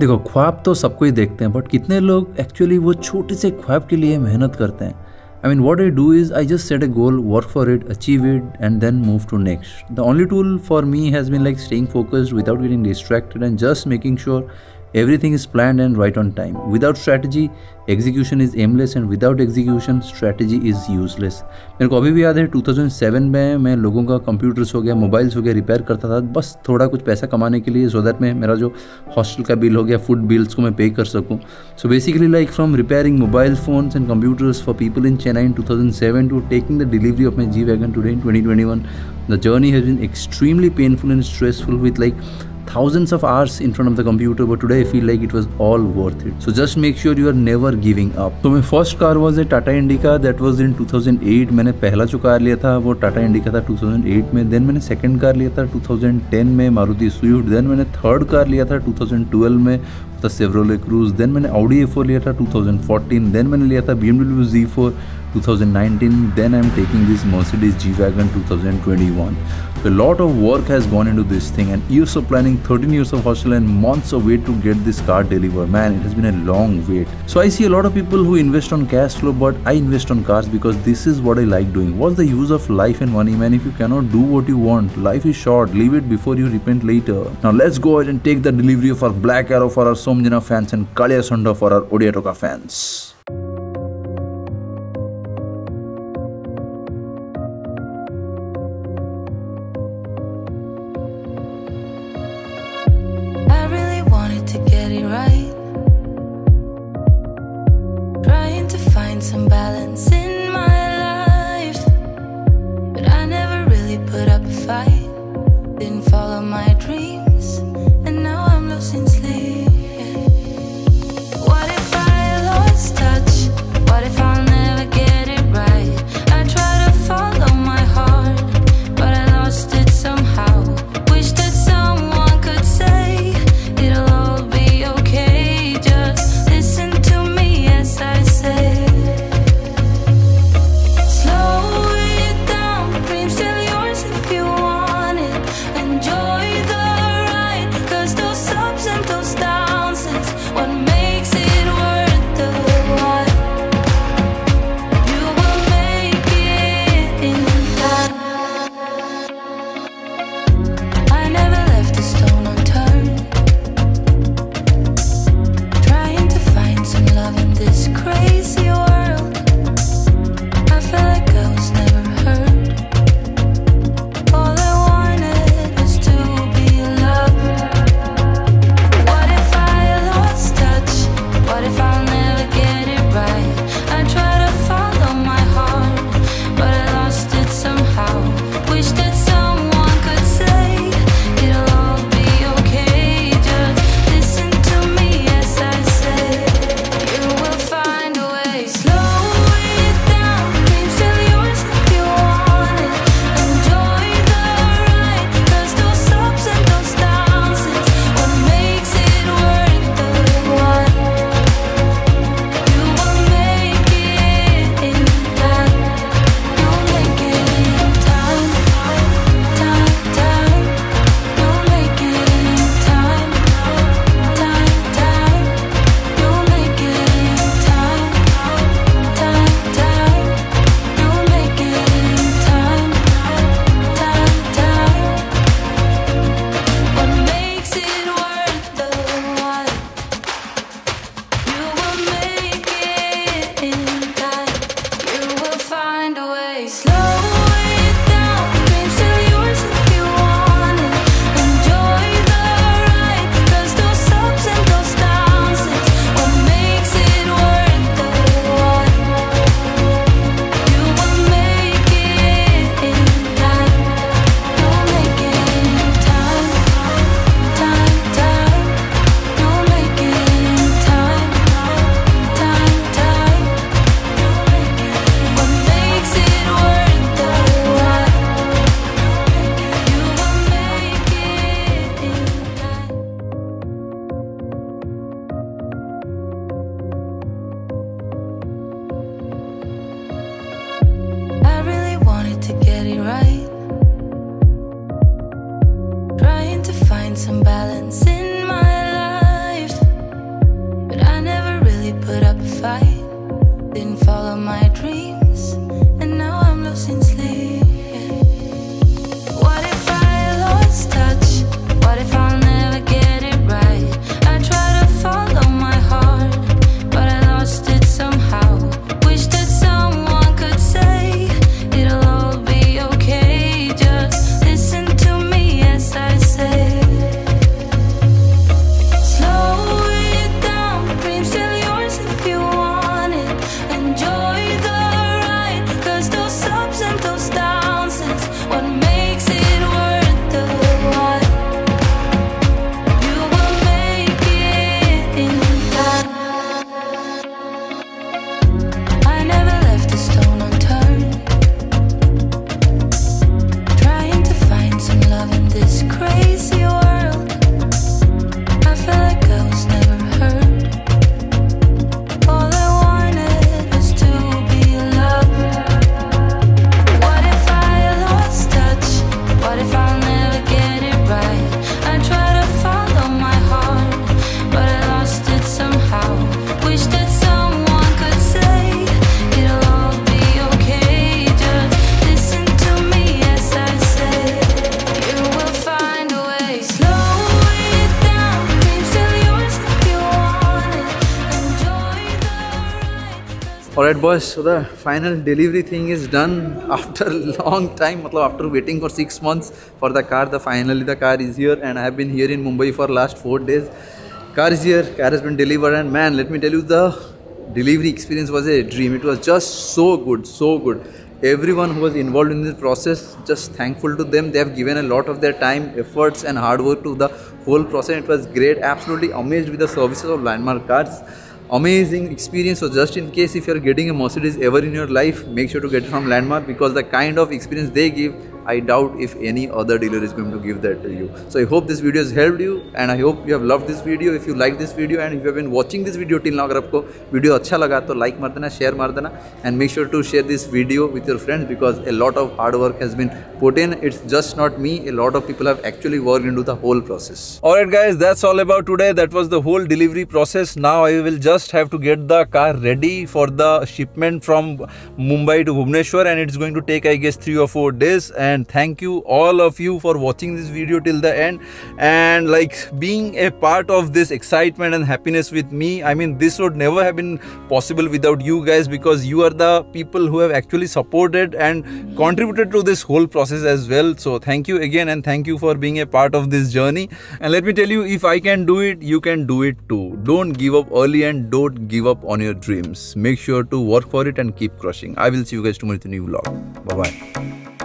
देखो, ख्वाब तो सबको ही देखते हैं बट कितने लोग एक्चुअली वो छोटे से ख्वाब के लिए मेहनत करते हैं। I mean what I do is I just set a goal work for it achieve it and then move to next the only tool for me has been like staying focused without getting distracted and just making sure everything is planned and right on time. Without strategy, execution is aimless and without execution, strategy is useless. मेरे को अभी भी याद है 2007 में मैं लोगों का कंप्यूटर्स हो गया मोबाइल्स हो गया रिपेयर करता था बस थोड़ा कुछ पैसा कमाने के लिए सो दैट मैं मेरा जो हॉस्टल का बिल हो गया फ़ूड बिल्स को मैं पे कर सकूँ so basically like from repairing mobile phones and computers for people in Chennai in 2007 to taking the delivery of my G Wagon today in 2021 the journey has been extremely painful and stressful with like thousands of hours in front of the computer but today I feel like it was all worth it so just make sure you are never giving up so my first car was a Tata Indica that was in 2008 मैंने पहला जो car लिया था वो Tata indica था 2008 में then मैंने second car लिया था 2010 में मारुति स्विफ्ट देन मैंने थर्ड कार लिया था 2012 में था सेवरोले क्रूज देन मैंने ऑडी ए लिया था 2014 देन मैंने लिया था B M 2019 then i'm taking this mercedes g-wagon 2021 so a lot of work has gone into this thing and years of planning 13 years of hustle and months of wait to get this car delivered. Man it has been a long wait. So i see a lot of people who invest on cash flow but i invest on cars because this is what i like doing. What's the use of life and money man? If you cannot do what you want life is short. Leave it before you repent later. Now let's go ahead and take the delivery of our black arrow for our soamjena fans and kalia sonda for our odiatoka fans some in my life. But I never really put up a fight. Alright boys, so the final delivery thing is done after a long time. matlab after waiting for six months for the car, the finally the car is here and I have been here in Mumbai for last four days. Car is here, car has been delivered and man, let me tell you the delivery experience was a dream. It was just so good, so good. Everyone who was involved in this process, just thankful to them. They have given a lot of their time, efforts and hard work to the whole process. It was great. Absolutely amazed with the services of Landmark Cars amazing experience. So just in case if you're getting a mercedes ever in your life make sure to get it from landmark because the kind of experience they give I doubt if any other dealer is going to give that to you. So I hope this video has helped you and I hope you have loved this video. If you like this video and if you have been watching this video till now अगर आपको video अच्छा लगा तो like मार देना share मार देना and make sure to share this video with your friends because a lot of hard work has been put in. It's just not me. A lot of people have actually worked into the whole process. Alright guys, that's all about today. That was the whole delivery process. Now I will just have to get the car ready for the shipment from Mumbai to Bhubaneswar and it's going to take I guess 3 or 4 days and and thank you all of you for watching this video till the end. And like being a part of this excitement and happiness with me i mean this would never have been possible without you guys because you are the people who have actually supported and contributed to this whole process as well. So thank you again and thank you for being a part of this journey. And let me tell you if i can do it you can do it too. Don't give up early and don't give up on your dreams. Make sure to work for it and keep crushing. I will see you guys tomorrow with a new vlog. Bye bye